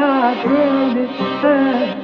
Radhe